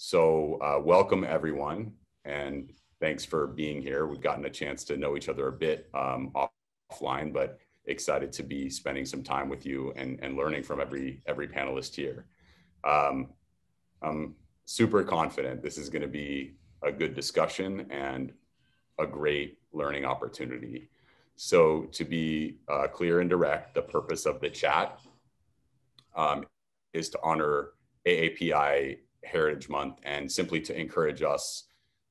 So, uh, welcome everyone, and thanks for being here. We've gotten a chance to know each other a bit um, offline, but excited to be spending some time with you and, and learning from every every panelist here. Um, I'm super confident this is going to be a good discussion and a great learning opportunity. So, to be uh, clear and direct, the purpose of the chat um, is to honor AAPI Heritage Month and simply to encourage us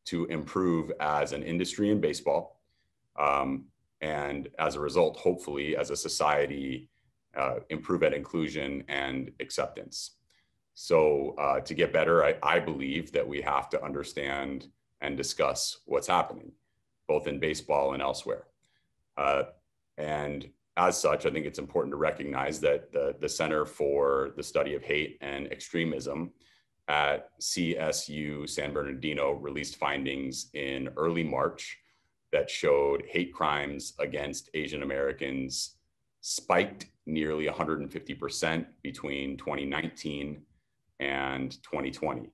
to improve as an industry in baseball. Um, and as a result, hopefully, as a society, uh, improve at inclusion and acceptance. So, uh, to get better, I, I believe that we have to understand and discuss what's happening, both in baseball and elsewhere. Uh, and as such, I think it's important to recognize that the, the Center for the Study of Hate and Extremism at CSU San Bernardino released findings in early March that showed hate crimes against Asian Americans spiked nearly 150% between 2019 and 2020.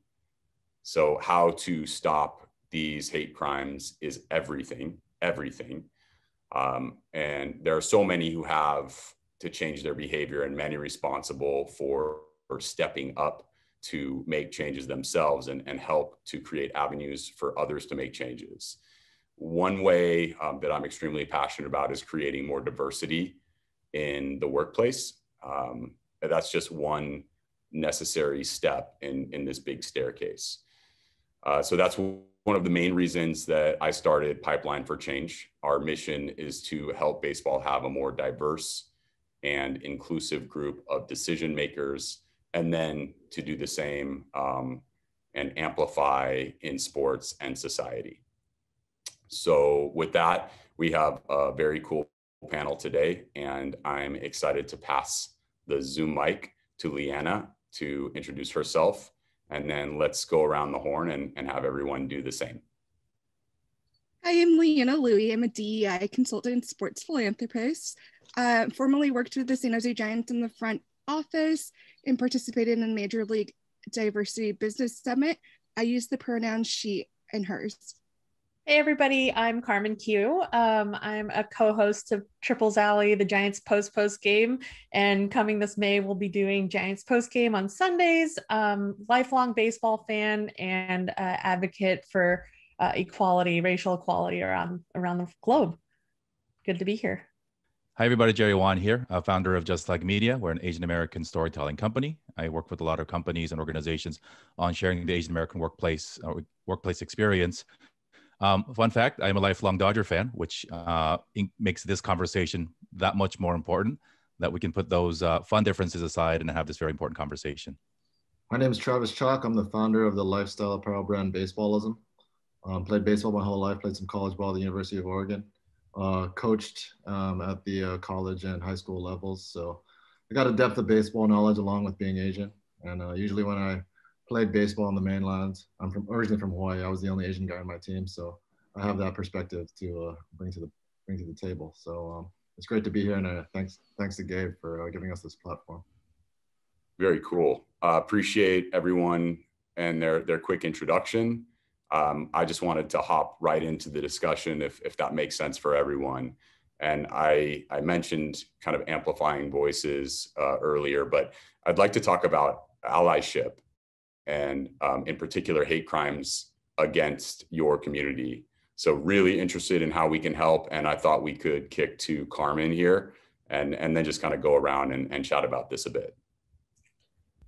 So, how to stop these hate crimes is everything, everything. Um, and there are so many who have to change their behavior, and many responsible for, for stepping up to make changes themselves and, and help to create avenues for others to make changes. One way um, that I'm extremely passionate about is creating more diversity in the workplace. Um, that's just one necessary step in, in this big staircase. Uh, so that's one of the main reasons that I started Pipeline for Change. Our mission is to help baseball have a more diverse and inclusive group of decision makers, and then to do the same um, and amplify in sports and society. So, with that, we have a very cool panel today, and I'm excited to pass the Zoom mic to Liana to introduce herself and then let's go around the horn and, and have everyone do the same. Hi, I'm Liana Louie. I'm a DEI consultant sports philanthropist. Uh, formerly worked with the San Jose Giants in the front office and participated in Major League Diversity Business Summit. I use the pronouns she and hers. Hey, everybody, I'm Carmen Kiew. Um, I'm a co host of Triples Alley, the Giants post post game. And coming this May, we'll be doing Giants post game on Sundays. Um, lifelong baseball fan and uh, advocate for uh, equality, racial equality around, around the globe. Good to be here. Hi, everybody. Jerry Won here, uh, founder of Just Like Media. We're an Asian American storytelling company. I work with a lot of companies and organizations on sharing the Asian American workplace uh, workplace experience um, fun fact: I am a lifelong Dodger fan, which uh, makes this conversation that much more important. That we can put those uh, fun differences aside and have this very important conversation. My name is Travis Chock. I'm the founder of the lifestyle apparel brand Baseballism. Um, played baseball my whole life. Played some college ball at the University of Oregon. Uh, coached um, at the uh, college and high school levels. So I got a depth of baseball knowledge along with being Asian. And uh, usually when I played baseball on the mainland. I'm from originally from Hawaii. I was the only Asian guy on my team, so I have that perspective to uh, bring to the bring to the table. So um, it's great to be here, and uh, thanks thanks to Gabe for uh, giving us this platform. Very cool. Appreciate everyone and their their quick introduction. Um, I just wanted to hop right into the discussion if if that makes sense for everyone. And I I mentioned kind of amplifying voices uh, earlier, but I'd like to talk about allyship and um, in particular hate crimes against your community. So really interested in how we can help. And I thought we could kick to Carmen here and, and then just kind of go around and, and chat about this a bit.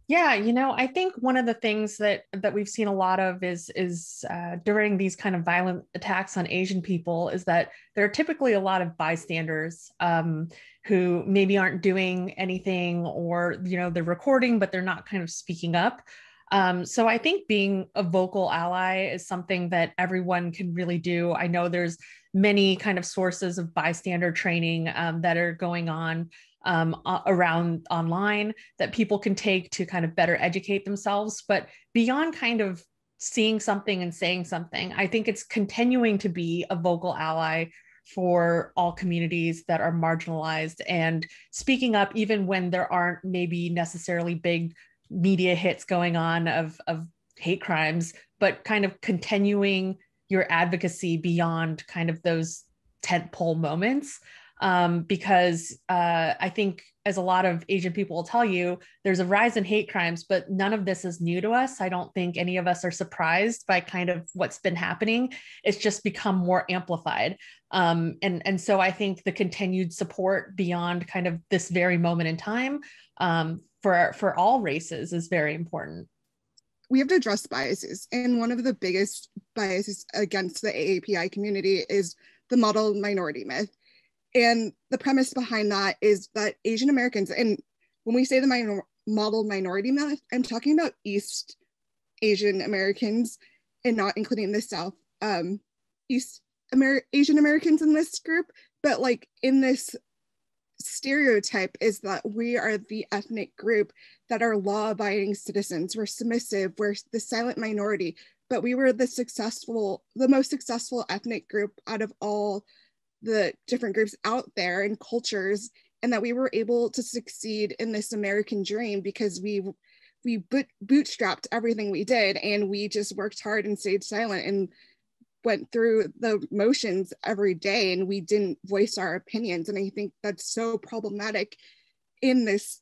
Yeah, you know, I think one of the things that that we've seen a lot of is is uh, during these kind of violent attacks on Asian people is that there are typically a lot of bystanders um, who maybe aren't doing anything or you know they're recording but they're not kind of speaking up. Um, so I think being a vocal ally is something that everyone can really do. I know there's many kind of sources of bystander training um, that are going on um, around online that people can take to kind of better educate themselves. But beyond kind of seeing something and saying something, I think it's continuing to be a vocal ally for all communities that are marginalized and speaking up even when there aren't maybe necessarily big media hits going on of of hate crimes, but kind of continuing your advocacy beyond kind of those tentpole moments. Um, because uh, I think, as a lot of Asian people will tell you, there's a rise in hate crimes, but none of this is new to us. I don't think any of us are surprised by kind of what's been happening. It's just become more amplified. Um, and, and so I think the continued support beyond kind of this very moment in time um, for, for all races is very important we have to address biases. And one of the biggest biases against the AAPI community is the model minority myth. And the premise behind that is that Asian Americans, and when we say the minor, model minority myth, I'm talking about East Asian Americans and not including the South um, East Amer- Asian Americans in this group, but like in this stereotype is that we are the ethnic group that are law abiding citizens. We're submissive, we're the silent minority, but we were the successful, the most successful ethnic group out of all the different groups out there and cultures, and that we were able to succeed in this American dream because we we boot, bootstrapped everything we did and we just worked hard and stayed silent and went through the motions every day and we didn't voice our opinions. And I think that's so problematic in this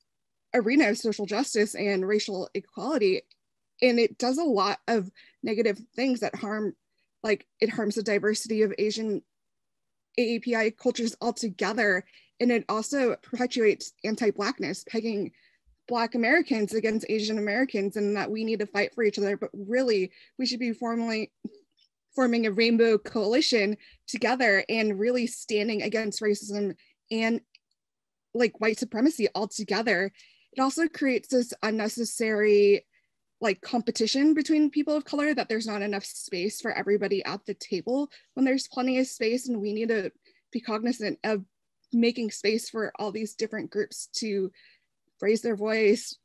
arena of social justice and racial equality. And it does a lot of negative things that harm, like it harms the diversity of Asian AAPI cultures altogether. And it also perpetuates anti Blackness, pegging Black Americans against Asian Americans, and that we need to fight for each other. But really, we should be formally forming a rainbow coalition together and really standing against racism and like white supremacy altogether. It also creates this unnecessary like competition between people of color that there's not enough space for everybody at the table when there's plenty of space and we need to be cognizant of making space for all these different groups to raise their voice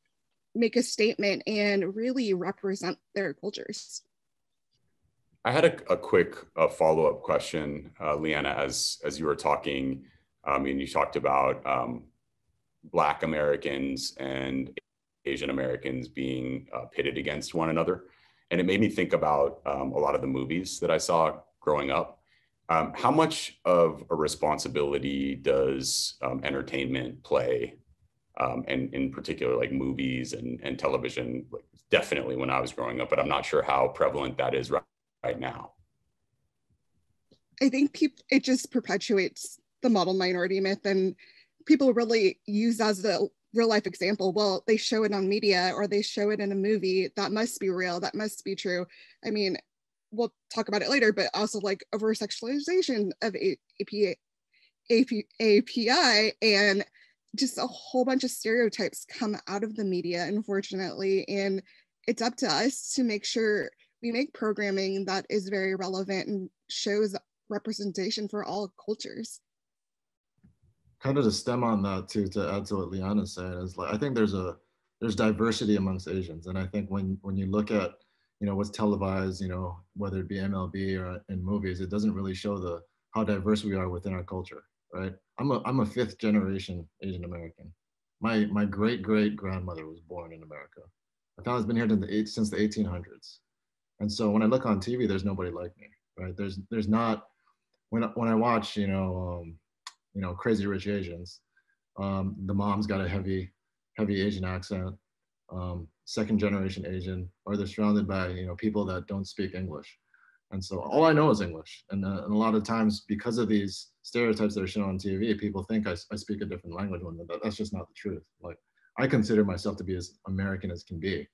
make a statement and really represent their cultures I had a, a quick uh, follow up question, uh, Liana, as as you were talking. I mean, you talked about um, Black Americans and Asian Americans being uh, pitted against one another, and it made me think about um, a lot of the movies that I saw growing up. Um, how much of a responsibility does um, entertainment play, um, and in particular, like movies and, and television? Definitely when I was growing up, but I'm not sure how prevalent that is right right now? I think it just perpetuates the model minority myth and people really use as a real life example. Well, they show it on media or they show it in a movie. That must be real. That must be true. I mean, we'll talk about it later, but also like over sexualization of API, API and just a whole bunch of stereotypes come out of the media, unfortunately. And it's up to us to make sure we make programming that is very relevant and shows representation for all cultures. Kind of to stem on that too, to add to what Liana's saying is like I think there's a there's diversity amongst Asians, and I think when when you look at you know what's televised, you know whether it be MLB or in movies, it doesn't really show the how diverse we are within our culture, right? I'm a I'm a fifth generation Asian American. My my great great grandmother was born in America. My family's been here since the, since the 1800s. And so when I look on TV, there's nobody like me, right? There's there's not when when I watch, you know, um, you know, Crazy Rich Asians, um, the mom's got a heavy heavy Asian accent, um, second generation Asian, or they're surrounded by you know people that don't speak English, and so all I know is English. And, uh, and a lot of times, because of these stereotypes that are shown on TV, people think I, I speak a different language when that, that's just not the truth. Like I consider myself to be as American as can be.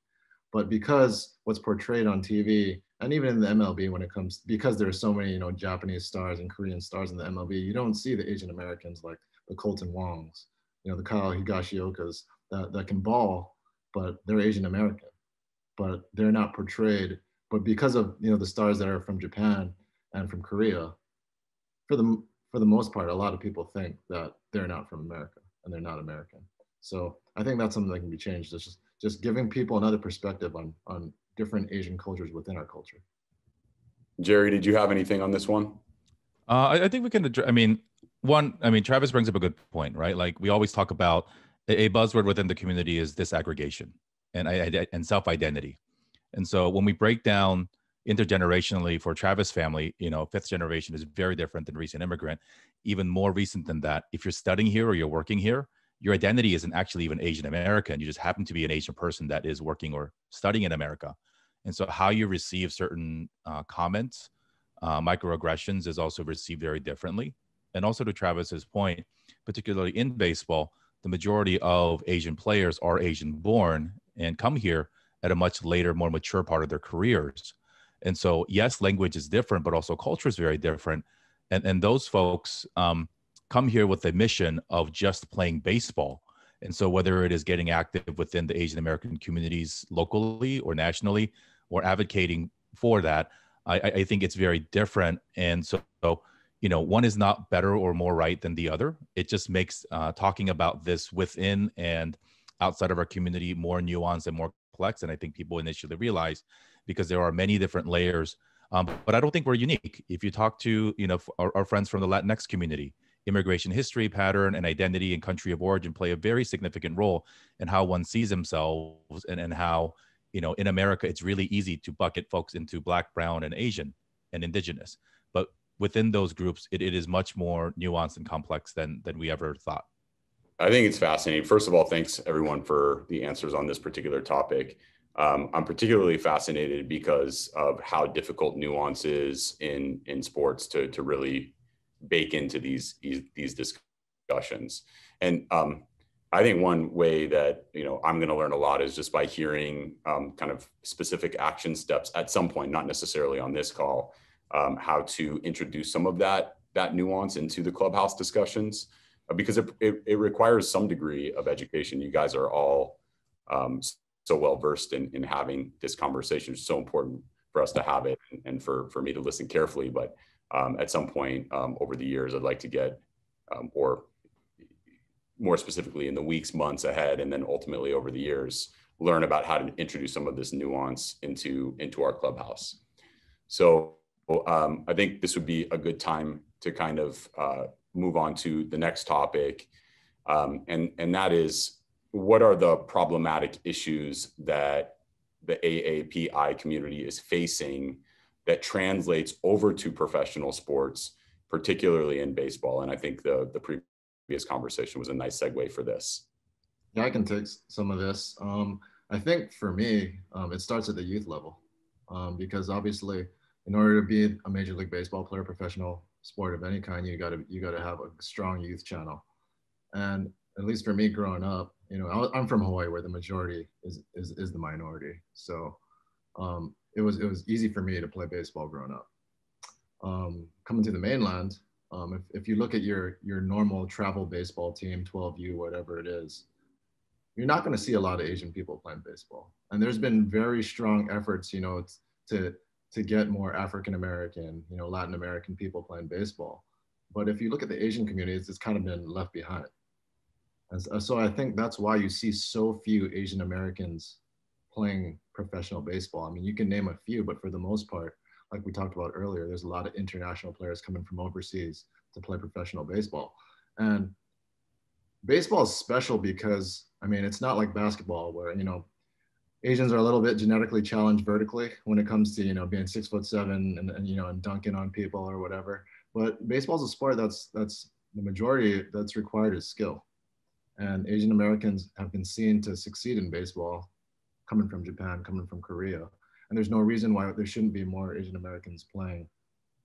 But because what's portrayed on TV and even in the MLB when it comes because there are so many you know Japanese stars and Korean stars in the MLB, you don't see the Asian Americans like the Kolten Wongs, you know the Kyle Higashiokas that, that can ball, but they're Asian American, but they're not portrayed. But because of you know the stars that are from Japan and from Korea, for the for the most part, a lot of people think that they're not from America and they're not American. So I think that's something that can be changed. It's just just giving people another perspective on on different Asian cultures within our culture. Jerry, did you have anything on this one? Uh, I, I, think we can. I mean, one. I mean, Travis brings up a good point, right? Like we always talk about a, a buzzword within the community is disaggregation and I, and self identity. And so when we break down intergenerationally for Travis family, you know, fifth generation is very different than recent immigrant. Even more recent than that, if you're studying here or you're working here, your identity isn't actually even Asian American. You just happen to be an Asian person that is working or studying in America. And so how you receive certain uh, comments, uh, microaggressions is also received very differently. And also to Travis's point, particularly in baseball, the majority of Asian players are Asian born and come here at a much later, more mature part of their careers. And so, yes, language is different, but also culture is very different. And, and those folks um, come here with a mission of just playing baseball. And so, whether it is getting active within the Asian American communities locally or nationally, or advocating for that, I, I think it's very different. And so, you know, one is not better or more right than the other. It just makes uh, talking about this within and outside of our community more nuanced and more complex. And I think people initially realize because there are many different layers. Um, but I don't think we're unique. If you talk to, you know, our, our friends from the Latinx community, immigration history pattern and identity and country of origin play a very significant role in how one sees themselves and, and how you know in america it's really easy to bucket folks into black brown and asian and indigenous. But within those groups it, it is much more nuanced and complex than than we ever thought. I think it's fascinating. First of all thanks everyone for the answers on this particular topic. Um, i'm particularly fascinated because of how difficult nuance is in in sports to to really bake into these these, discussions and um, I think one way that you know I'm going to learn a lot is just by hearing um, kind of specific action steps at some point, not necessarily on this call, um, how to introduce some of that that nuance into the clubhouse discussions, uh, because it, it, it requires some degree of education. You guys are all um, so well versed in in having this conversation. It's so important for us to have it and for for me to listen carefully. But um, at some point um, over the years, I'd like to get um, or more specifically in the weeks, months ahead, and then ultimately over the years, learn about how to introduce some of this nuance into into our clubhouse. So um, I think this would be a good time to kind of uh, move on to the next topic, um, and and that is what are the problematic issues that the AAPI community is facing that translates over to professional sports, particularly in baseball. And I think the the previous conversation was a nice segue for this. Yeah, I can take some of this. Um, I think for me, um, it starts at the youth level um, because obviously, in order to be a major league baseball player, professional sport of any kind, you got to you got to have a strong youth channel. And at least for me, growing up, you know, I'm from Hawaii, where the majority is is, is the minority. So um, it was it was easy for me to play baseball growing up. Um, coming to the mainland, um, if, if you look at your, your normal travel baseball team, 12U, whatever it is, you're not going to see a lot of Asian people playing baseball. And there's been very strong efforts, you know, to, to get more African American, you know, Latin American people playing baseball. But if you look at the Asian communities, it's kind of been left behind. And so I think that's why you see so few Asian Americans playing professional baseball. I mean, you can name a few, but for the most part, like we talked about earlier, there's a lot of international players coming from overseas to play professional baseball. And baseball is special because, I mean, it's not like basketball where, you know, Asians are a little bit genetically challenged vertically when it comes to, you know, being six foot seven and, and you know, and dunking on people or whatever. But baseball is a sport that's, that's the majority that's required is skill. And Asian Americans have been seen to succeed in baseball coming from Japan, coming from Korea and there's no reason why there shouldn't be more Asian Americans playing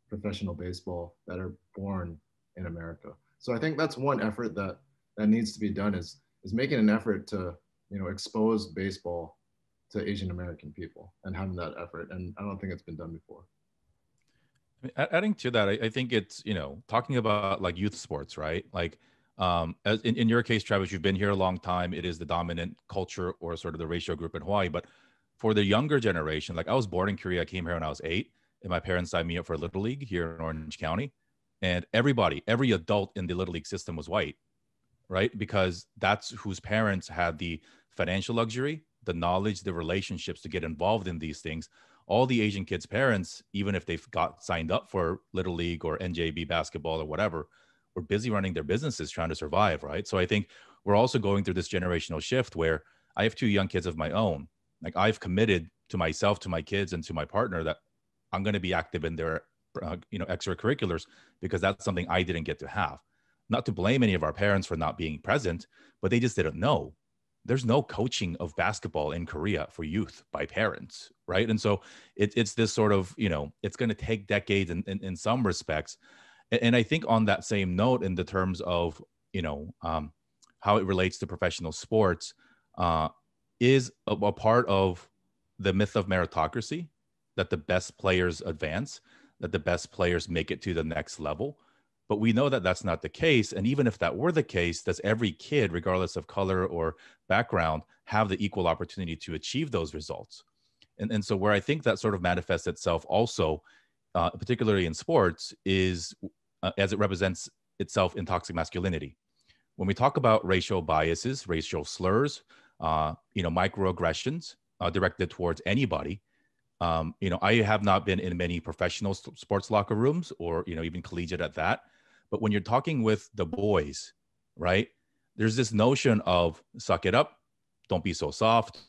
professional baseball that are born in America. So I think that's one effort that that needs to be done is is making an effort to you know expose baseball to Asian American people and having that effort. And I don't think it's been done before. Adding to that, I, I think it's you know talking about like youth sports, right? Like um, in, in your case, Travis, you've been here a long time. It is the dominant culture or sort of the ratio group in Hawaii, but for the younger generation, like I was born in Korea, I came here when I was eight, and my parents signed me up for Little League here in Orange County. And everybody, every adult in the Little League system was white, right? Because that's whose parents had the financial luxury, the knowledge, the relationships to get involved in these things. All the Asian kids' parents, even if they've got signed up for Little League or NJB basketball or whatever, were busy running their businesses trying to survive, right? So I think we're also going through this generational shift where I have two young kids of my own like I've committed to myself, to my kids, and to my partner that I'm going to be active in their uh, you know extracurriculars because that's something I didn't get to have. Not to blame any of our parents for not being present, but they just didn't know. There's no coaching of basketball in Korea for youth by parents, right? And so it, it's this sort of you know it's going to take decades in, in, in some respects. And, and, I think on that same note, in the terms of you know um, how it relates to professional sports, uh, is a, a part of the myth of meritocracy that the best players advance, that the best players make it to the next level. But we know that that's not the case. And even if that were the case, does every kid, regardless of color or background, have the equal opportunity to achieve those results? And, and so, where I think that sort of manifests itself also, uh, particularly in sports, is uh, as it represents itself in toxic masculinity. When we talk about racial biases, racial slurs, uh, you know, microaggressions uh, directed towards anybody, um, you know, I have not been in many professional sports locker rooms or, you know, even collegiate at that. But when you're talking with the boys, right, there's this notion of suck it up, don't be so soft,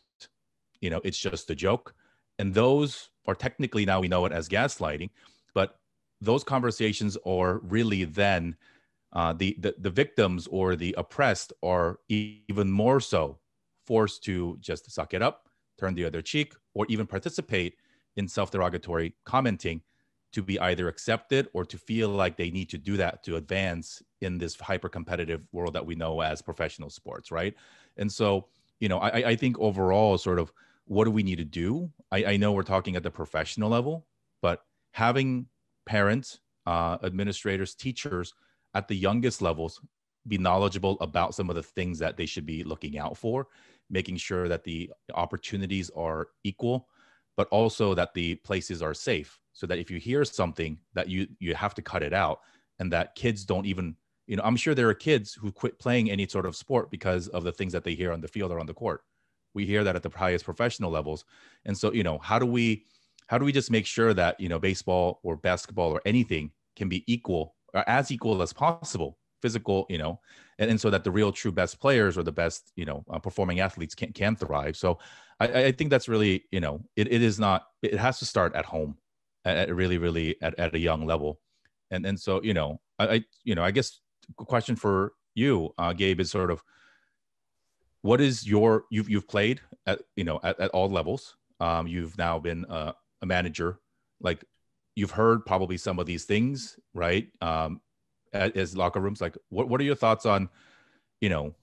you know, it's just a joke. And those are technically now we know it as gaslighting, but those conversations are really then uh, the, the the victims or the oppressed are even more so forced to just suck it up, turn the other cheek, or even participate in self derogatory commenting to be either accepted or to feel like they need to do that to advance in this hyper competitive world that we know as professional sports, right? And so, you know, I, I think overall, sort of, what do we need to do? I, I know we're talking at the professional level, but having parents, uh, administrators, teachers at the youngest levels be knowledgeable about some of the things that they should be looking out for, making sure that the opportunities are equal but also that the places are safe so that if you hear something that you you have to cut it out and that kids don't even you know i'm sure there are kids who quit playing any sort of sport because of the things that they hear on the field or on the court. We hear that at the highest professional levels. And so you know how do we how do we just make sure that you know baseball or basketball or anything can be equal or as equal as possible physical you know and, and so that the real true best players or the best you know uh, performing athletes can, can thrive so I, I think that's really, you know, it, it is not, it has to start at home at, really, really at, at a young level. And, and so, you know, I, I you know, I guess question for you, uh, Gabe, is sort of, what is your, you've, you've played at, you know, at, at all levels. Um, you've now been a, a manager, like you've heard probably some of these things, right? Um, as locker rooms, like what, what are your thoughts on, you know,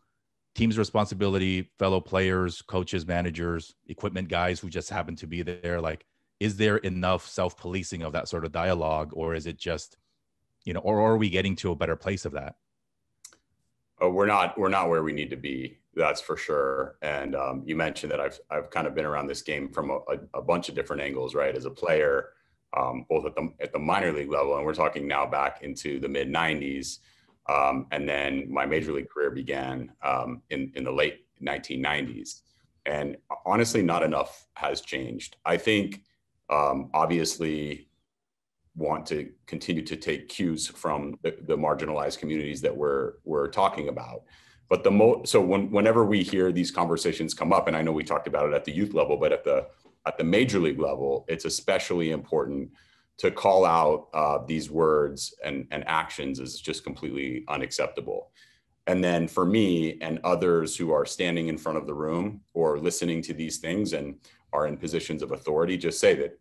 team's responsibility, fellow players, coaches, managers, equipment guys who just happen to be there? Like, is there enough self policing of that sort of dialogue, or is it just, you know, or, or are we getting to a better place of that? Oh, we're not we're not where we need to be. That's for sure. And um, you mentioned that I've I've kind of been around this game from a, a bunch of different angles, right? As a player, um, both at the at the minor league level, and we're talking now back into the mid '90s um, and then my major league career began um, in, in the late 1990s. And honestly, not enough has changed. I think, um, obviously, want to continue to take cues from the, the, marginalized communities that we're we're talking about. But the mo so when, whenever we hear these conversations come up, and I know we talked about it at the youth level, but at the at the major league level, it's especially important to call out uh, these words and, and actions is just completely unacceptable. And then for me and others who are standing in front of the room or listening to these things and are in positions of authority, just say that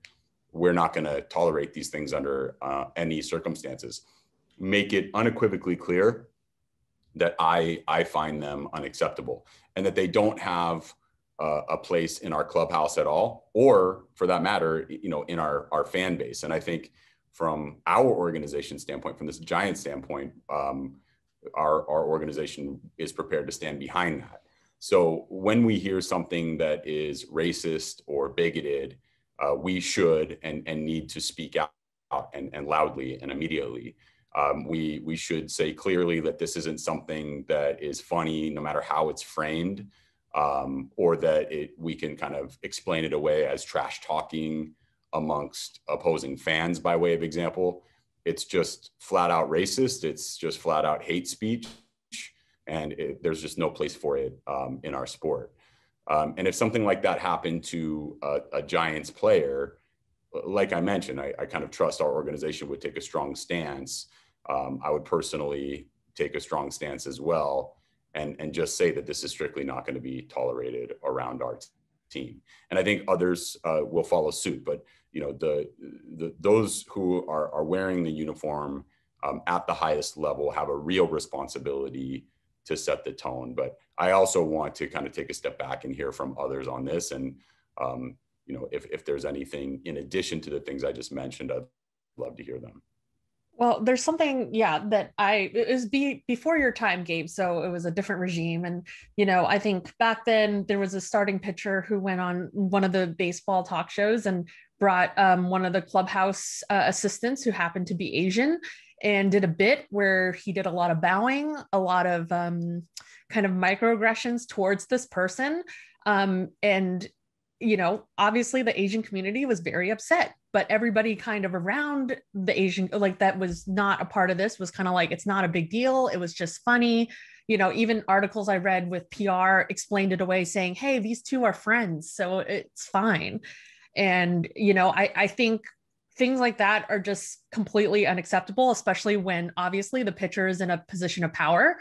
we're not going to tolerate these things under uh, any circumstances. Make it unequivocally clear that I I find them unacceptable and that they don't have uh, a place in our clubhouse at all, or for that matter, you know, in our our fan base. And I think from our organization standpoint, from this giant standpoint, um, our our organization is prepared to stand behind that. So when we hear something that is racist or bigoted, uh, we should and and need to speak out and, and loudly and immediately. Um, we we should say clearly that this isn't something that is funny, no matter how it's framed um, or that it, we can kind of explain it away as trash talking amongst opposing fans by way of example. It's just flat out racist. It's just flat out hate speech. And it, there's just no place for it um, in our sport. Um, and if something like that happened to a, a Giants player, like I mentioned, I, I, kind of trust our organization would take a strong stance. Um, I would personally take a strong stance as well and, and just say that this is strictly not going to be tolerated around our team. And I think others uh, will follow suit. But you know, the, the those who are, are wearing the uniform um, at the highest level have a real responsibility to set the tone. But I also want to kind of take a step back and hear from others on this. And um, you know, if if there's anything in addition to the things I just mentioned, I'd love to hear them. Well, there's something, yeah, that I it was be before your time, Gabe. So it was a different regime, and you know, I think back then there was a starting pitcher who went on one of the baseball talk shows and brought um, one of the clubhouse uh, assistants who happened to be Asian, and did a bit where he did a lot of bowing, a lot of um, kind of microaggressions towards this person, um, and you know, obviously the Asian community was very upset, but everybody kind of around the Asian, like that was not a part of this, was kind of like, it's not a big deal. It was just funny. You know, even articles I read with PR explained it away saying, hey, these two are friends. So it's fine. And, you know, I, I think things like that are just completely unacceptable, especially when obviously the pitcher is in a position of power.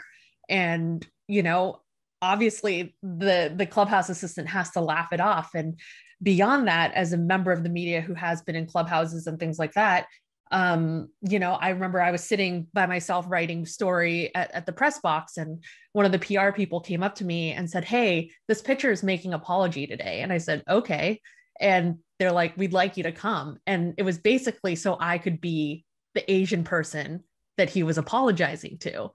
And, you know, obviously the the clubhouse assistant has to laugh it off. And beyond that as a member of the media who has been in clubhouses and things like that um you know i remember i was sitting by myself writing story at, at the press box and one of the pr people came up to me and said hey this pitcher is making apology today. And i said okay. And they're like we'd like you to come and it was basically so i could be the asian person that he was apologizing to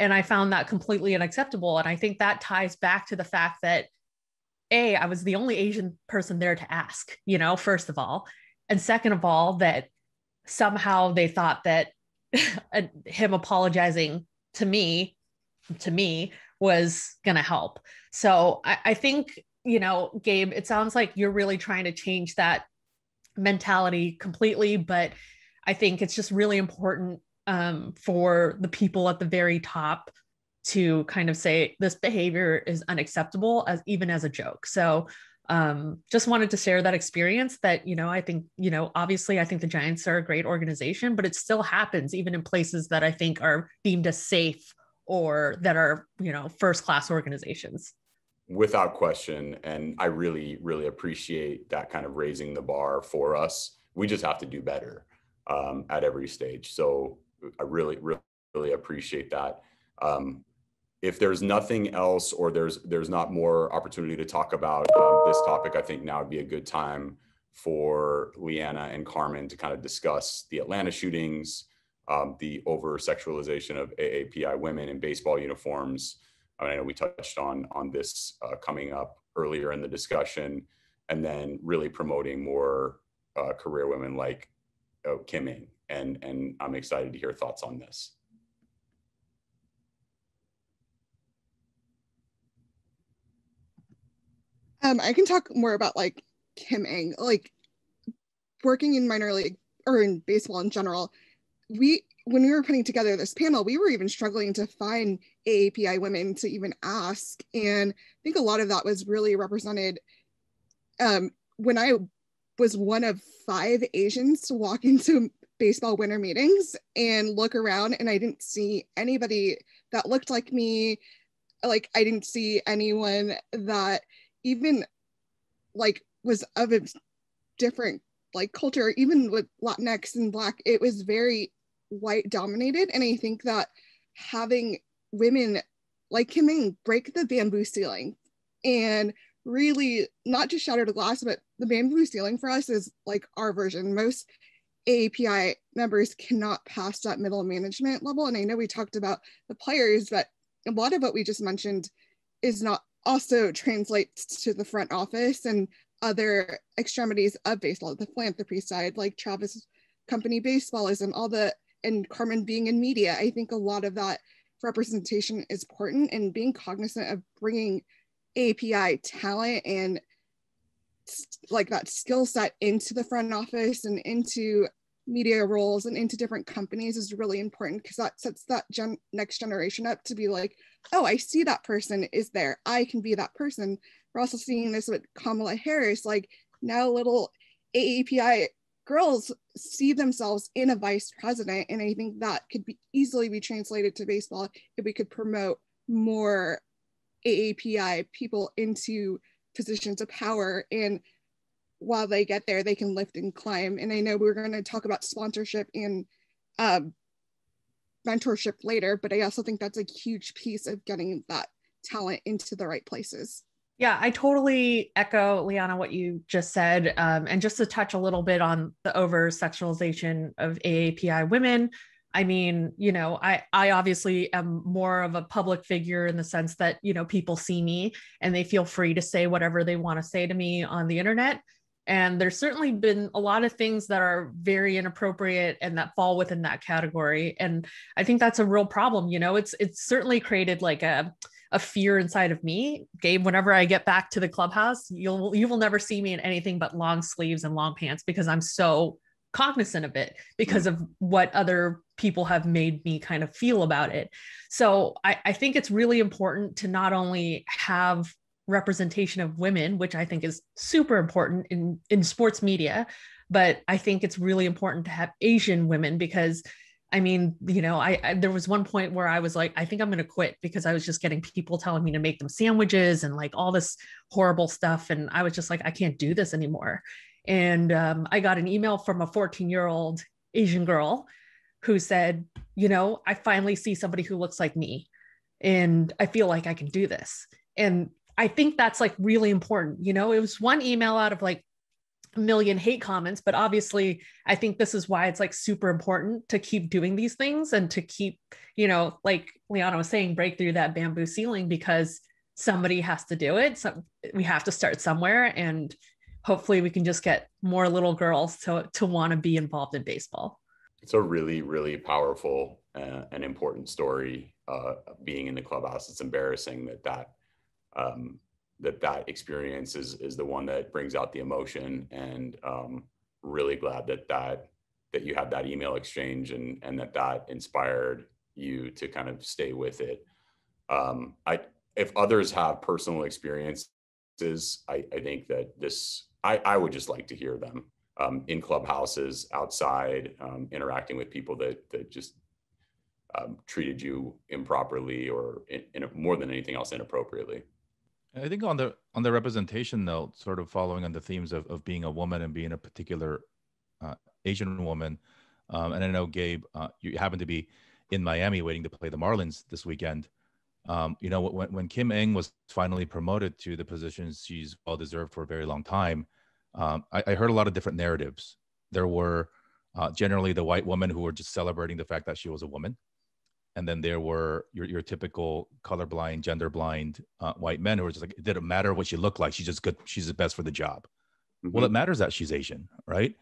and I found that completely unacceptable. And I think that ties back to the fact that A, I was the only Asian person there to ask, you know, first of all. And second of all, that somehow they thought that him apologizing to me, to me, was going to help. So I, I think, you know, Gabe, it sounds like you're really trying to change that mentality completely. But I think it's just really important um, for the people at the very top to kind of say this behavior is unacceptable as even as a joke. So um, just wanted to share that experience that, you know, I think, you know, obviously I think the Giants are a great organization, but it still happens even in places that I think are deemed as safe or that are, you know, first class organizations. Without question. And I really, really appreciate that kind of raising the bar for us. We just have to do better um, at every stage. So I really, really, really appreciate that. Um, if there's nothing else or there's there's not more opportunity to talk about um, this topic, I think now would be a good time for Liana and Carmen to kind of discuss the Atlanta shootings, um, the over sexualization of AAPI women in baseball uniforms. I, know we touched on on this uh, coming up earlier in the discussion, and then really promoting more uh, career women like uh, Kim and and I'm excited to hear thoughts on this. Um, I can talk more about like Kim like working in minor league or in baseball in general. We when we were putting together this panel, we were even struggling to find AAPI women to even ask, and I think a lot of that was really represented um, when I was one of five Asians to walk into baseball winter meetings and look around and I didn't see anybody that looked like me. Like I didn't see anyone that even like was of a different like culture, even with Latinx and black, it was very white dominated. And I think that having women like Kim break the bamboo ceiling and really not just shatter the glass, but the bamboo ceiling for us is like our version. Most AAPI members cannot pass that middle management level. And I know we talked about the players, but a lot of what we just mentioned is not also translates to the front office and other extremities of baseball, the philanthropy side, like Travis company baseballism, all the and Carmen being in media. I think a lot of that representation is important and being cognizant of bringing API talent and like that skill set into the front office and into media roles and into different companies is really important because that sets that gen- next generation up to be like oh i see that person is there i can be that person we're also seeing this with Kamala Harris. Like now, a little AAPI girls see themselves in a vice president, and I think that could be easily be translated to baseball if we could promote more AAPI people into positions of power. And while they get there they can lift and climb. And i know we're going to talk about sponsorship and um, mentorship later but i also think that's a huge piece of getting that talent into the right places yeah, I totally echo Liana what you just said. Um, and just to touch a little bit on the over sexualization of AAPI women, I mean, you know, I I obviously am more of a public figure in the sense that, you know, people see me and they feel free to say whatever they want to say to me on the internet. And there's certainly been a lot of things that are very inappropriate and that fall within that category. And I think that's a real problem. You know, it's it's certainly created like a a fear inside of me. Gabe, whenever I get back to the clubhouse, you'll you will never see me in anything but long sleeves and long pants because I'm so cognizant of it because mm. of what other people have made me kind of feel about it. So I, I think it's really important to not only have representation of women, which I think is super important in, in sports media, but I think it's really important to have Asian women because I mean, you know, I, I, there was one point where I was like, I think I'm going to quit because I was just getting people telling me to make them sandwiches and like all this horrible stuff, and I was just like, I can't do this anymore. And um, I got an email from a 14 year old Asian girl who said, you know, I finally see somebody who looks like me, and I feel like I can do this. And I think that's like really important. You know, it was one email out of like million hate comments but obviously i think this is why it's like super important to keep doing these things and to keep you know like liana was saying break through that bamboo ceiling because somebody has to do it. So we have to start somewhere and hopefully we can just get more little girls to to want to be involved in baseball. It's a really really powerful uh, and important story uh, being in the clubhouse. It's embarrassing that that um, that that experience is is the one that brings out the emotion. And um, really glad that that that you had that email exchange and and that that inspired you to kind of stay with it. Um, i if others have personal experiences i i think that this i i would just like to hear them um, in clubhouses outside um, interacting with people that that just um, treated you improperly or in, in more than anything else inappropriately I think on the on the representation note, sort of following on the themes of, of being a woman and being a particular uh, Asian woman, um, and I know Gabe, uh, you happen to be in Miami waiting to play the Marlins this weekend. Um, you know, when when Kim Ng was finally promoted to the position she's well deserved for a very long time, um, I, I, heard a lot of different narratives. There were uh, generally the white women who were just celebrating the fact that she was a woman and then there were your, your typical colorblind, genderblind uh, white men who were just like, it didn't matter what she looked like. She's just good. She's the best for the job. Mm-hmm. Well, it matters that she's Asian, right?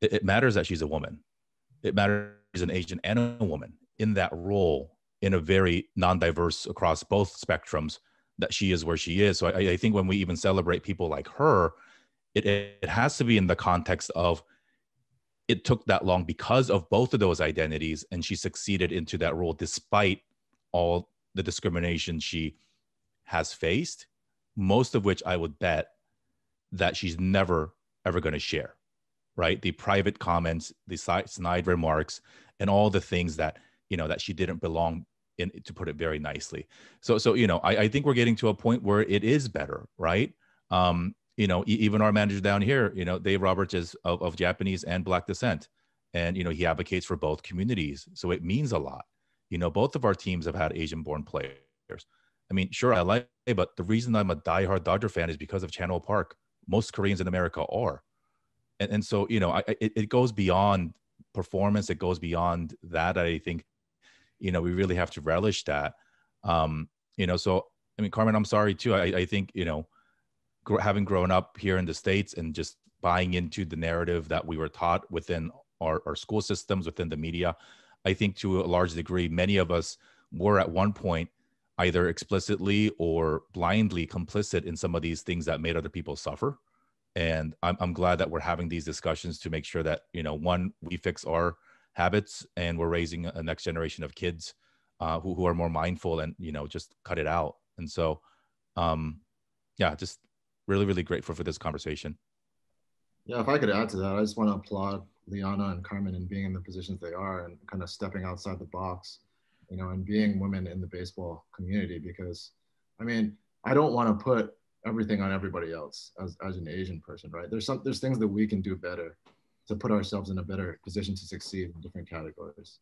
It, it, matters that she's a woman. It matters an Asian and a woman in that role in a very non-diverse across both spectrums that she is where she is. So I, I think when we even celebrate people like her, it, it has to be in the context of it took that long because of both of those identities and she succeeded into that role despite all the discrimination she has faced most of which i would bet that she's never ever going to share right? The private comments the snide remarks and all the things that you know that she didn't belong in to put it very nicely. So so you know i, I think we're getting to a point where it is better right? Um you know, even our manager down here, you know, Dave Roberts is of, of Japanese and Black descent. And, you know, he advocates for both communities. So it means a lot. You know, both of our teams have had Asian born players. I mean, sure, I like, but the reason I'm a diehard Dodger fan is because of Chan Ho Park. Most Koreans in America are. And, and so, you know, I, it, it goes beyond performance. It goes beyond that. I think, you know, we really have to relish that. Um, you know, so, I mean, Carmen, I'm sorry too. I, I think, you know, having grown up here in the states and just buying into the narrative that we were taught within our, our school systems within the media i think to a large degree many of us were at one point either explicitly or blindly complicit in some of these things that made other people suffer. And I'm, I'm glad that we're having these discussions to make sure that you know one we fix our habits and we're raising a next generation of kids uh, who, who are more mindful and you know just cut it out. And so um yeah just really, really grateful for this conversation. Yeah, if I could add to that, I just want to applaud Liana and Carmen in being in the positions they are and kind of stepping outside the box, you know, and being women in the baseball community because, I mean, I don't want to put everything on everybody else as, as an Asian person, right? There's some there's things that we can do better to put ourselves in a better position to succeed in different categories.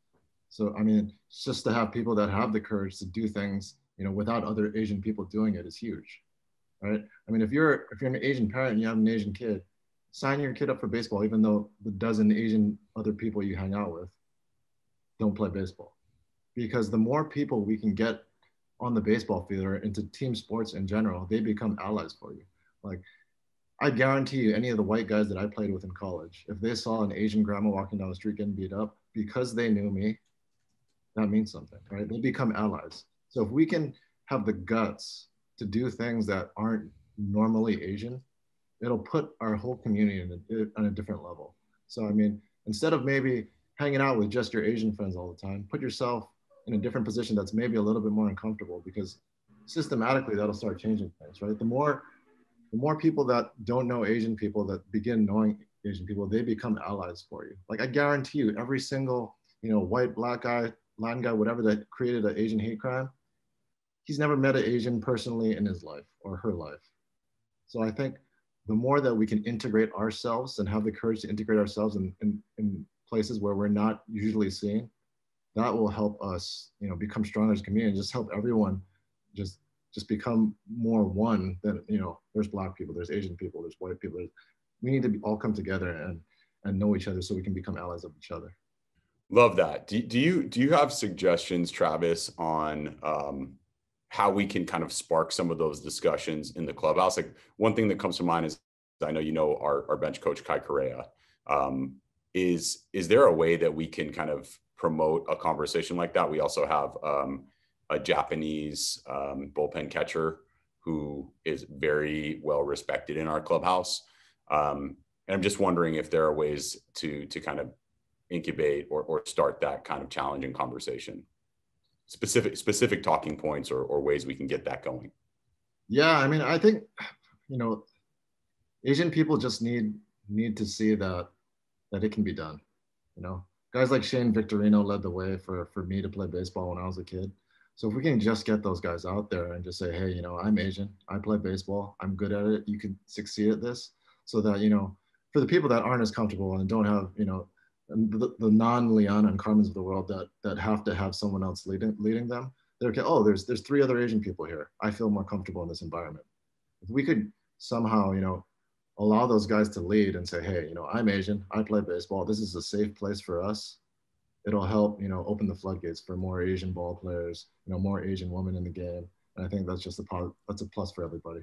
So I mean, just to have people that have the courage to do things, you know, without other Asian people doing it is huge, right? I mean, if you're if you're an Asian parent and you have an Asian kid, sign your kid up for baseball, even though the dozen Asian other people you hang out with don't play baseball, because the more people we can get on the baseball field or into team sports in general, they become allies for you. Like I guarantee you, any of the white guys that I played with in college, if they saw an Asian grandma walking down the street getting beat up because they knew me, that means something, right? They become allies. So if we can have the guts to do things that aren't normally Asian, it'll put our whole community in a, on a different level. So I mean, instead of maybe hanging out with just your Asian friends all the time, put yourself in a different position that's maybe a little bit more uncomfortable because systematically that'll start changing things, right? The more the more people that don't know Asian people that begin knowing Asian people, they become allies for you. Like I guarantee you, every single you know white, black guy, Latin guy, whatever that created an Asian hate crime, he's never met an Asian personally in his life or her life. So I think the more that we can integrate ourselves and have the courage to integrate ourselves in, in, in places where we're not usually seen, that will help us, you know, become stronger as a community and just help everyone just just become more one than you know there's black people there's asian people there's white people there's, we need to be, all come together and and know each other so we can become allies of each other love that do, do you do you have suggestions travis on um, how we can kind of spark some of those discussions in the clubhouse like one thing that comes to mind is i know you know our, our bench coach kai correa um, is is there a way that we can kind of promote a conversation like that we also have um, a Japanese um, bullpen catcher who is very well respected in our clubhouse. Um, and I'm just wondering if there are ways to to kind of incubate or, or start that kind of challenging conversation. Specific specific talking points or, or ways we can get that going. Yeah, I mean, I think you know, Asian people just need need to see that that it can be done. You know, guys like Shane Victorino led the way for for me to play baseball when I was a kid. So if we can just get those guys out there and just say, hey, you know, I'm Asian, I play baseball, I'm good at it, you can succeed at this, so that you know, for the people that aren't as comfortable and don't have, you know, the, the non-Liana and Carmen's of the world that that have to have someone else leading leading them, they're okay. Oh, there's there's three other Asian people here. I feel more comfortable in this environment. If we could somehow, you know, allow those guys to lead and say, hey, you know, I'm Asian, I play baseball. This is a safe place for us it'll help you know open the floodgates for more Asian ball players, you know, more Asian women in the game, and I think that's just a part that's a plus for everybody.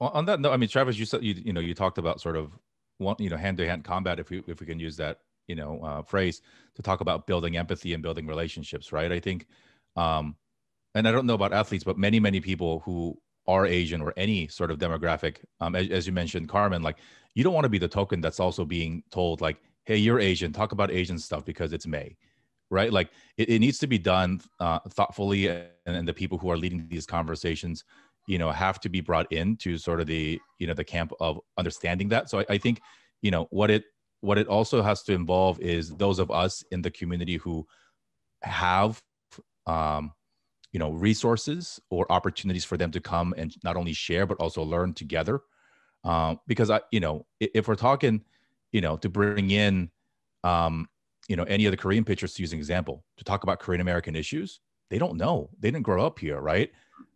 on that note, I mean, Travis, you said you you know you talked about sort of one you know hand to hand combat, if we if we can use that you know uh, phrase to talk about building empathy and building relationships, right? I think, um, and I don't know about athletes, but many many people who are Asian or any sort of demographic, um, as, as you mentioned, Carmen, like you don't want to be the token that's also being told like, hey, you're Asian, talk about Asian stuff because it's May, right? Like it, it needs to be done uh, thoughtfully, and, and the people who are leading these conversations, you know, have to be brought into sort of the you know the camp of understanding that. So I, I think you know what it what it also has to involve is those of us in the community who have um, you know resources or opportunities for them to come and not only share but also learn together um, because i you know if we're talking you know, to bring in, um, you know, any of the Korean pitchers to use an example to talk about Korean American issues. They don't know. They didn't grow up here, right?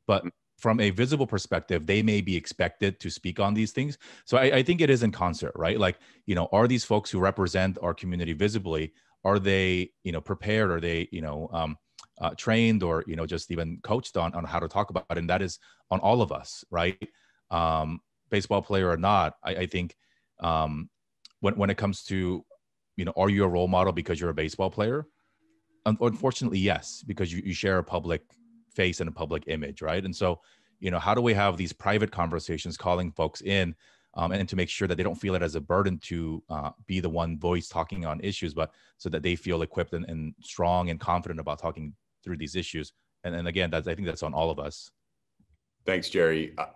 But from a visible perspective, they may be expected to speak on these things. So I, I think it is in concert, right? Like, you know, are these folks who represent our community visibly? Are they, you know, prepared? Are they, you know, um, uh, trained or you know just even coached on on how to talk about it? And that is on all of us, right? Um, baseball player or not, I, I think um, when when it comes to you know are you a role model because you're a baseball player unfortunately yes because you, you share a public face and a public image right and so you know how do we have these private conversations calling folks in um, and to make sure that they don't feel it as a burden to uh, be the one voice talking on issues but so that they feel equipped and, and strong and confident about talking through these issues and, and again that's i think that's on all of us thanks jerry uh,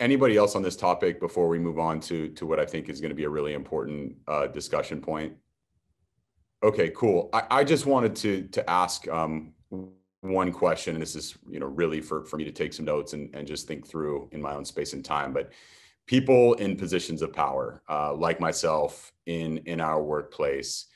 anybody else on this topic before we move on to to what I think is going to be a really important uh, discussion point? Okay, cool. I, I just wanted to to ask um, one question, and this is you know really for for me to take some notes and and just think through in my own space and time. But people in positions of power, uh, like myself in in our workplace,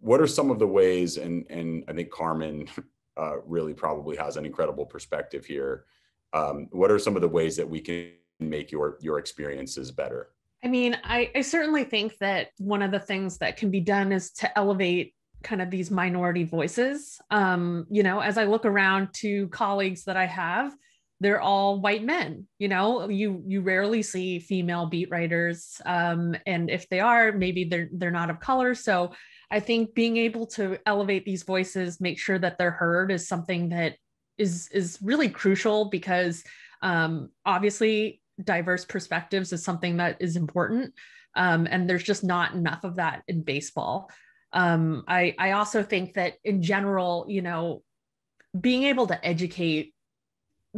what are some of the ways? And and I think Carmen uh, really probably has an incredible perspective here. Um, what are some of the ways that we can make your your experiences better? I mean, I, I certainly think that one of the things that can be done is to elevate kind of these minority voices. Um, you know, as I look around to colleagues that I have, they're all white men. You know, you you rarely see female beat writers, um, and if they are, maybe they're they're not of color. So I think being able to elevate these voices, make sure that they're heard, is something that is is really crucial because um, obviously diverse perspectives is something that is important, um, and there's just not enough of that in baseball. Um, I I also think that in general, you know, being able to educate,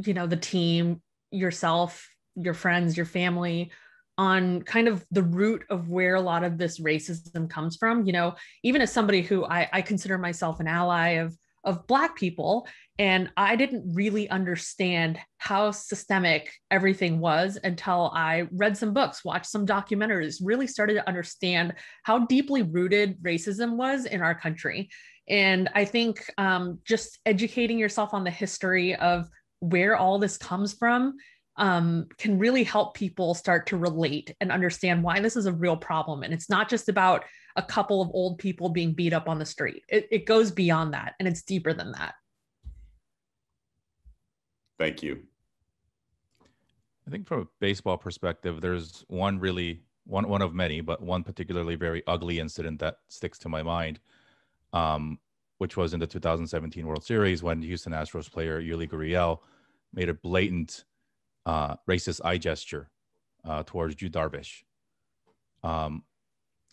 you know, the team, yourself, your friends, your family on kind of the root of where a lot of this racism comes from. You know, even as somebody who I, I consider myself an ally of of black people and i didn't really understand how systemic everything was until i read some books watched some documentaries really started to understand how deeply rooted racism was in our country and i think um, just educating yourself on the history of where all this comes from um, can really help people start to relate and understand why this is a real problem. And it's not just about a couple of old people being beat up on the street, it, it goes beyond that and it's deeper than that. Thank you. I think from a baseball perspective, there's one really one one of many, but one particularly very ugly incident that sticks to my mind, um, which was in the 2017 World Series when Houston Astros player Yuli Gurriel made a blatant uh, racist eye gesture uh, towards Yu Darvish. Um,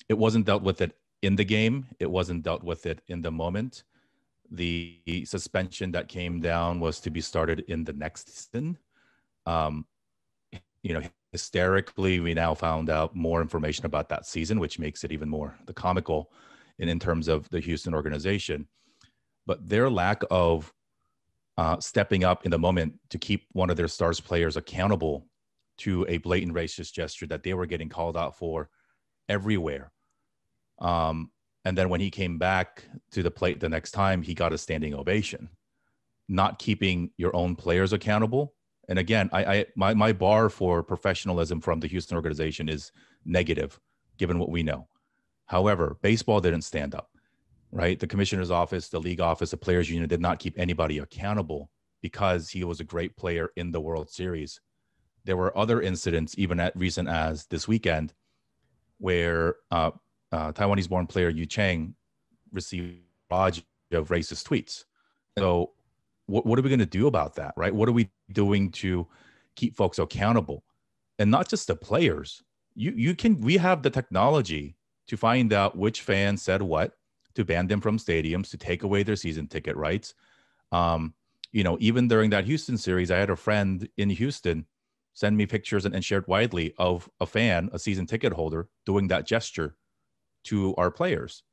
it wasn't dealt with it in the game. It wasn't dealt with it in the moment. The suspension that came down was to be started in the next season. Um, you know, hysterically, we now found out more information about that season, which makes it even more the comical in, in terms of the Houston organization. But their lack of uh, stepping up in the moment to keep one of their stars players accountable to a blatant racist gesture that they were getting called out for everywhere. Um, and then when he came back to the plate the next time, he got a standing ovation. Not keeping your own players accountable. And again, I, I my, my bar for professionalism from the Houston organization is negative, given what we know. However, baseball didn't stand up right? The commissioner's office, the league office, the players union did not keep anybody accountable because he was a great player in the World Series. There were other incidents, even at recent as this weekend, where uh, uh, Taiwanese-born player Yu Chang received a barrage of racist tweets. So, what, what are we going to do about that, right? What are we doing to keep folks accountable, and not just the players? You you can we have the technology to find out which fan said what to ban them from stadiums, to take away their season ticket rights. Um, you know, even during that Houston series, I had a friend in Houston send me pictures and, and shared widely of a fan, a season ticket holder, doing that gesture to our players.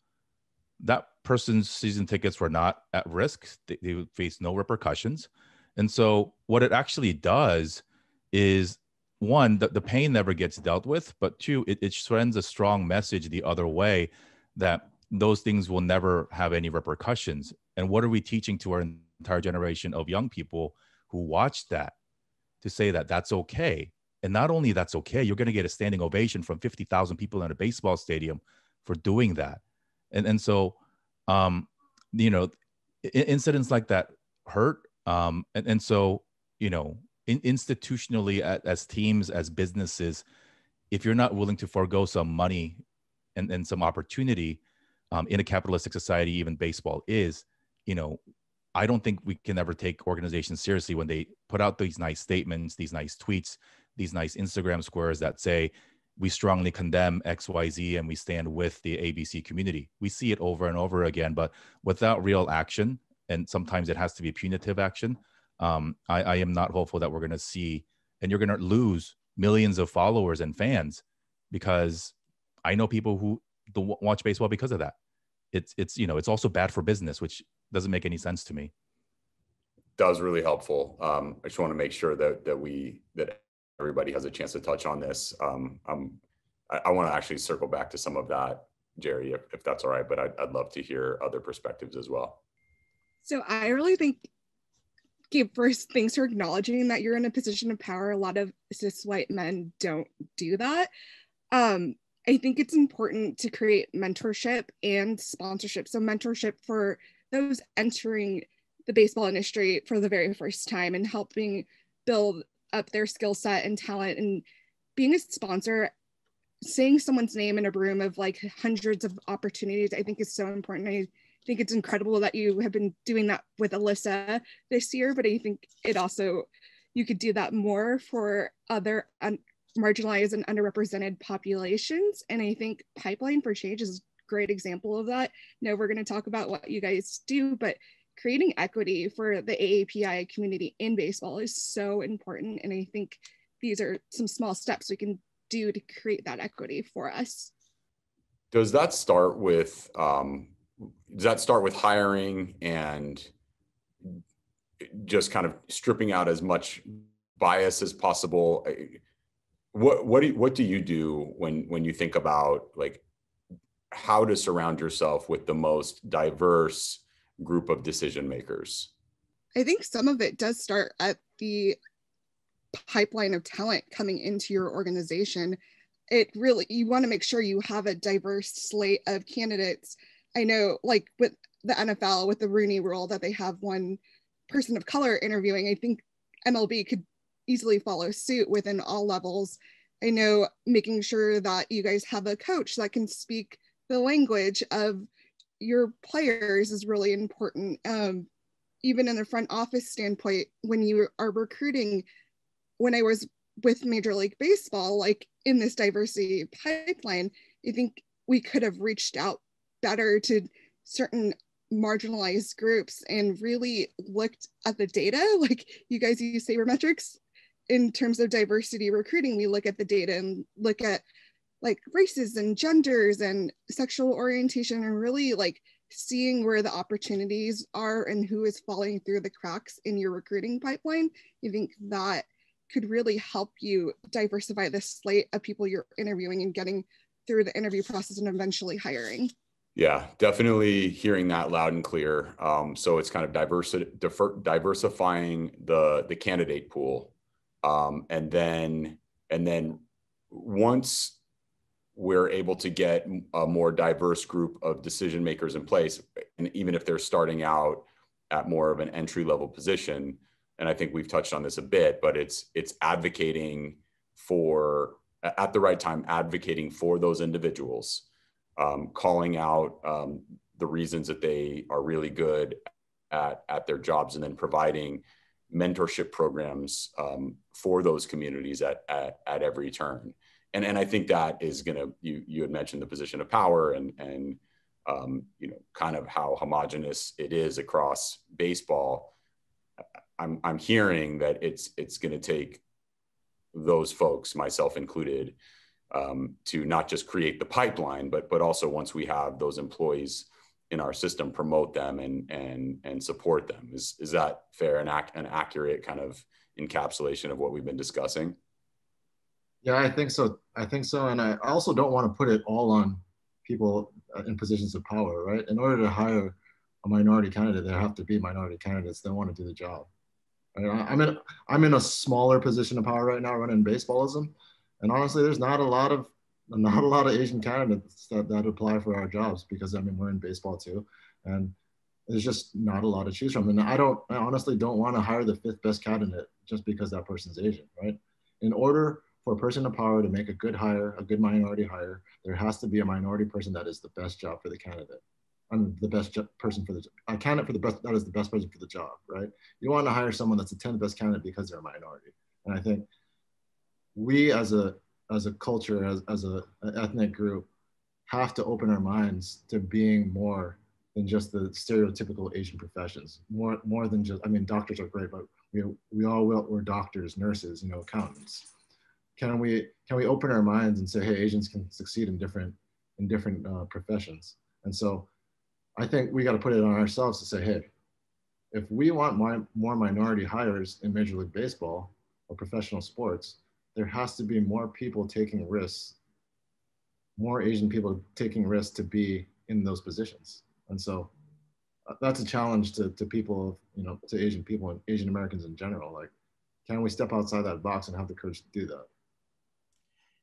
That person's season tickets were not at risk. They, they face no repercussions. And so, what it actually does is one, the, the pain never gets dealt with, but two, it, it sends a strong message the other way that those things will never have any repercussions. And what are we teaching to our entire generation of young people who watch that to say that that's okay? And not only that's okay, you're going to get a standing ovation from 50,000 people in a baseball stadium for doing that. And, and so, um, you know, incidents like that hurt. Um, and, and so, you know, in, institutionally as teams, as businesses, if you're not willing to forego some money and, and some opportunity um, in a capitalistic society, even baseball is, you know, I don't think we can ever take organizations seriously when they put out these nice statements, these nice tweets, these nice Instagram squares that say, we strongly condemn XYZ and we stand with the ABC community. We see it over and over again, but without real action, and sometimes it has to be punitive action, um, I, I, am not hopeful that we're going to see and you're going to lose millions of followers and fans because I know people who don't watch baseball because of that. It's it's you know it's also bad for business, which doesn't make any sense to me. That was really helpful. Um, I just want to make sure that that we that everybody has a chance to touch on this. Um, I, I want to actually circle back to some of that, Jerry, if, if that's all right. But I'd, I'd love to hear other perspectives as well. So I really think Gabe, first, thanks for acknowledging that you're in a position of power. A lot of cis white men don't do that. Um, I think it's important to create mentorship and sponsorship. So, mentorship for those entering the baseball industry for the very first time and helping build up their skill set and talent and being a sponsor saying someone's name in a room of like hundreds of opportunities i think is so important. I think it's incredible that you have been doing that with alyssa this year but i think it also you could do that more for other un- marginalized and underrepresented populations and i think pipeline for change is a great example of that. No we're going to talk about what you guys do but creating equity for the AAPI community in baseball is so important. And I think these are some small steps we can do to create that equity for us. Does that start with um, does that start with hiring and just kind of stripping out as much bias as possible? What what do you, what do you do when when you think about like how to surround yourself with the most diverse group of decision makers? I think some of it does start at the pipeline of talent coming into your organization. It really, you want to make sure you have a diverse slate of candidates. I know, like with the NFL, with the Rooney rule, that they have one person of color interviewing. I think MLB could easily follow suit within all levels. I know making sure that you guys have a coach that can speak the language of your players is really important. Um, even in the front office standpoint, when you are recruiting, when I was with Major League Baseball, like in this diversity pipeline, I think we could have reached out better to certain marginalized groups and really looked at the data. Like you guys use sabermetrics in terms of diversity recruiting, we look at the data and look at like races and genders and sexual orientation and really like seeing where the opportunities are and who is falling through the cracks in your recruiting pipeline you think that could really help you diversify the slate of people you're interviewing and getting through the interview process and eventually hiring? Yeah definitely hearing that loud and clear. Um, so it's kind of diversi- diver- diversifying the the candidate pool. Um, and then and then once we're able to get a more diverse group of decision makers in place and even if they're starting out at more of an entry level position and i think we've touched on this a bit but it's it's advocating for at the right time advocating for those individuals um, calling out um, the reasons that they are really good at, at their jobs and then providing mentorship programs um, for those communities at, at, at every turn and and I think that is going to you you had mentioned the position of power and and um, you know kind of how homogenous it is across baseball. I'm I'm hearing that it's it's going to take those folks, myself included, um, to not just create the pipeline, but but also once we have those employees in our system, promote them and and and support them. Is is that fair and ac- an accurate kind of encapsulation of what we've been discussing? Yeah, I think so. I think so. And I also don't want to put it all on people uh, in positions of power, right? In order to hire a minority candidate, there have to be minority candidates that want to do the job. Right? I'm in I'm in a smaller position of power right now, running baseballism, and honestly, there's not a lot of not a lot of Asian candidates that, that apply for our jobs because I mean we're in baseball too, and there's just not a lot to choose from. And I don't I honestly don't want to hire the fifth best candidate just because that person's Asian, right? In order for a person of power to make a good hire, a good minority hire, there has to be a minority person that is the best job for the candidate. I'm the best person for the a candidate for the best that is the best person for the job, right? You want to hire someone that's the 10th best candidate because they're a minority. And I think we as a as a culture, as, as a, an ethnic group, have to open our minds to being more than just the stereotypical Asian professions. More more than just I mean doctors are great, but we, we all will, we're doctors, nurses, you know, accountants. Can we can we open our minds and say, hey, Asians can succeed in different in different uh, professions? And so, I think we got to put it on ourselves to say, hey, if we want my, more minority hires in Major League Baseball or professional sports, there has to be more people taking risks, more Asian people taking risks to be in those positions. And so uh, that's a challenge to, to people, you know, to Asian people and Asian Americans in general. Like, can we step outside that box and have the courage to do that?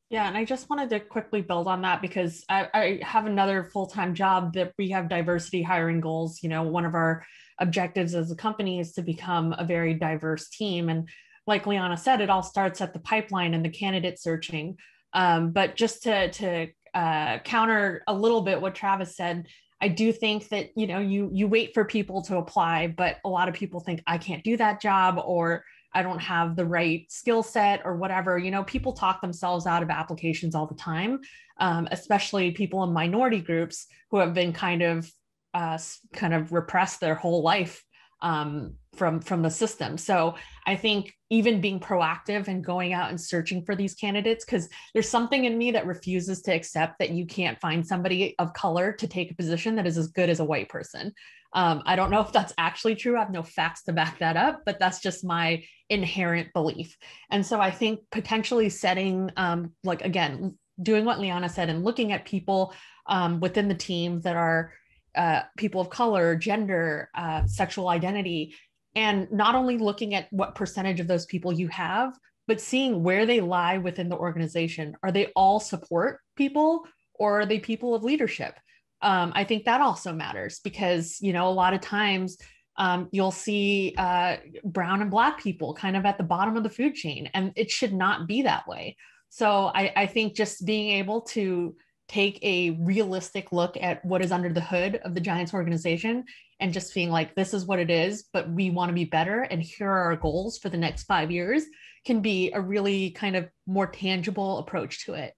Yeah, and I just wanted to quickly build on that because I, I have another full time job that we have diversity hiring goals. You know, one of our objectives as a company is to become a very diverse team. And like Liana said, it all starts at the pipeline and the candidate searching. Um, but just to, to uh, counter a little bit what Travis said, I do think that you know you you wait for people to apply, but a lot of people think I can't do that job or I don't have the right skill set or whatever. You know, people talk themselves out of applications all the time, um, especially people in minority groups who have been kind of uh, kind of repressed their whole life um, from from the system. So I think even being proactive and going out and searching for these candidates, because there's something in me that refuses to accept that you can't find somebody of color to take a position that is as good as a white person. Um, I don't know if that's actually true. I have no facts to back that up, but that's just my inherent belief. And so I think potentially setting, um, like again, doing what Liana said and looking at people um, within the team that are uh, people of color, gender, uh, sexual identity, and not only looking at what percentage of those people you have, but seeing where they lie within the organization. Are they all support people or are they people of leadership? Um, I think that also matters because, you know, a lot of times um, you'll see uh, brown and black people kind of at the bottom of the food chain, and it should not be that way. So I, I think just being able to take a realistic look at what is under the hood of the Giants organization and just being like, this is what it is, but we want to be better. And here are our goals for the next five years can be a really kind of more tangible approach to it.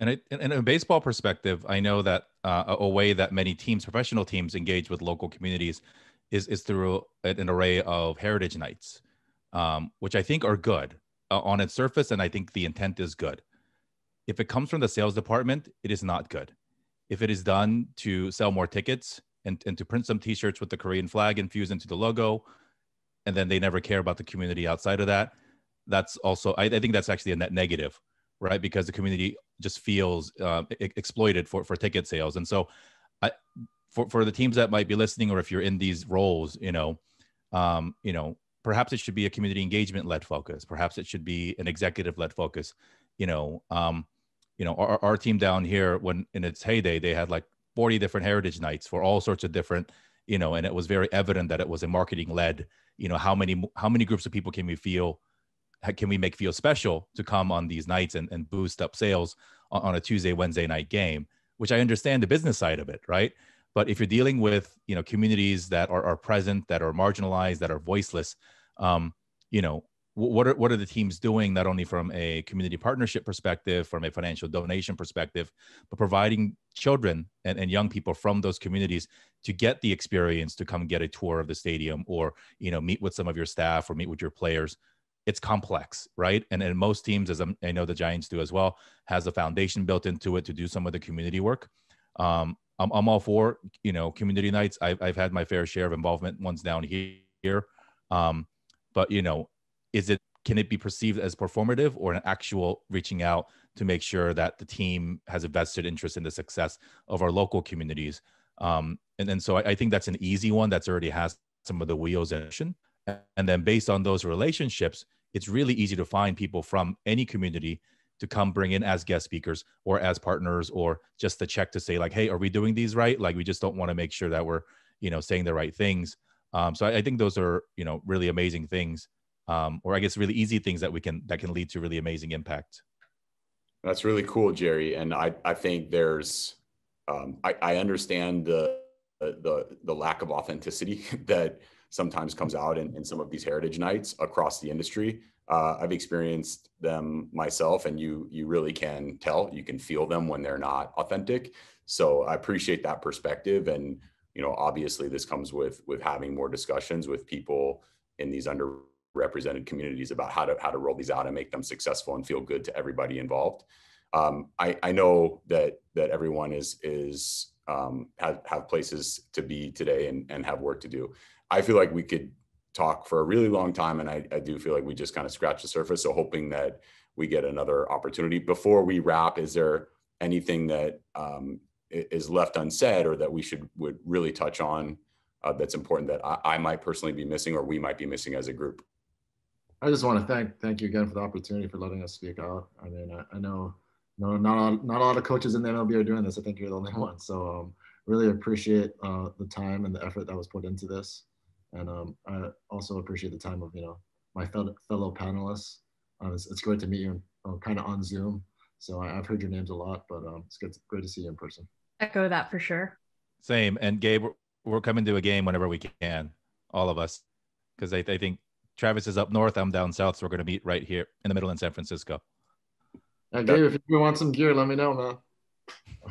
And in a baseball perspective, I know that uh, a way that many teams, professional teams, engage with local communities is, is through an array of heritage nights, um, which I think are good uh, on its surface. And I think the intent is good if it comes from the sales department, it is not good. If it is done to sell more tickets and, and to print some t-shirts with the Korean flag infused into the logo, and then they never care about the community outside of that, that's also, I, I think that's actually a net negative, right? Because the community just feels uh, exploited for, for ticket sales. And so I, for, for the teams that might be listening, or if you're in these roles, you know, um, you know, perhaps it should be a community engagement led focus. Perhaps it should be an executive led focus. You know, um, you know, our, our team down here, when in its heyday, they had like 40 different heritage nights for all sorts of different, you know, and it was very evident that it was a marketing led, you know, how many, how many groups of people can we feel, can we make feel special to come on these nights and, and boost up sales on, on a Tuesday, Wednesday night game, which I understand the business side of it, right? But if you're dealing with, you know, communities that are, are present, that are marginalized, that are voiceless, um, you know, what are what are the teams doing not only from a community partnership perspective from a financial donation perspective but providing children and, and young people from those communities to get the experience to come get a tour of the stadium or you know meet with some of your staff or meet with your players? It's complex right? And, and most teams as i know the giants do as well has a foundation built into it to do some of the community work. Um, I'm, I'm all for you know community nights. I've, I've had my fair share of involvement ones down here. Um, but you know is it can it be perceived as performative or an actual reaching out to make sure that the team has a vested interest in the success of our local communities? Um, and then so I, I, think that's an easy one that's already has some of the wheels in and then based on those relationships it's really easy to find people from any community to come bring in as guest speakers or as partners or just to check to say like hey are we doing these right? Like we just don't want to make sure that we're you know saying the right things. Um, so I, I think those are you know really amazing things um, or I guess really easy things that we can that can lead to really amazing impact. That's really cool, Jerry. And I I think there's um, I, I understand the the the lack of authenticity that sometimes comes out in, in some of these heritage nights across the industry. Uh, I've experienced them myself, and you you really can tell. You can feel them when they're not authentic. So I appreciate that perspective, and you know, obviously this comes with with having more discussions with people in these underrepresented communities about how to how to roll these out and make them successful and feel good to everybody involved. Um, I, I know that that everyone is is um, have have places to be today and and have work to do. I feel like we could talk for a really long time, and I, I do feel like we just kind of scratched the surface. So hoping that we get another opportunity before we wrap. Is there anything that um, is left unsaid or that we should would really touch on uh, that's important that I, I, might personally be missing or we might be missing as a group? I just want to thank thank you again for the opportunity for letting us speak out. I mean, I, I know no not not a lot of coaches in the MLB are doing this. I think you're the only one. So um, really appreciate uh, the time and the effort that was put into this, and um, I also appreciate the time of you know my fellow fellow panelists. Uh, it's, it's, great to meet you, uh, kind of on Zoom. So I, have heard your names a lot, but um, it's good, great to see you in person echo that for sure. Same. And Gabe, we're, we're coming to a game whenever we can, all of us, because I, I think Travis is up north, I'm down south, so we're going to meet right here in the middle in San Francisco. Uh, Gabe, if you want some gear, let me know, man.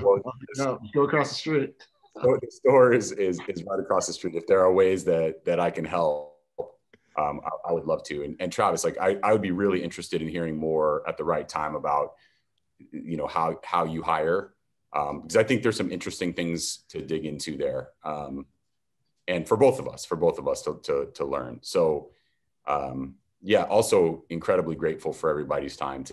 Well, no, go across the street. So the store is, is is right across the street. If there are ways that that I can help, um, I, I, would love to. And, and Travis, like I, I would be really interested in hearing more at the right time about, you know, how how you hire because um, I think there's some interesting things to dig into there, um, and for both of us, for both of us to to, to learn. So, um, yeah, also incredibly grateful for everybody's time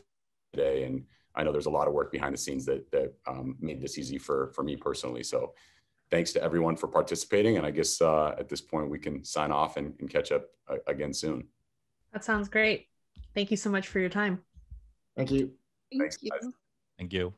today, and I know there's a lot of work behind the scenes that that um, made this easy for for me personally. So, thanks to everyone for participating, and I guess uh, at this point we can sign off and, and catch up uh, again soon. That sounds great. Thank you so much for your time. Thank you. Thank Thanks, you. Thank you.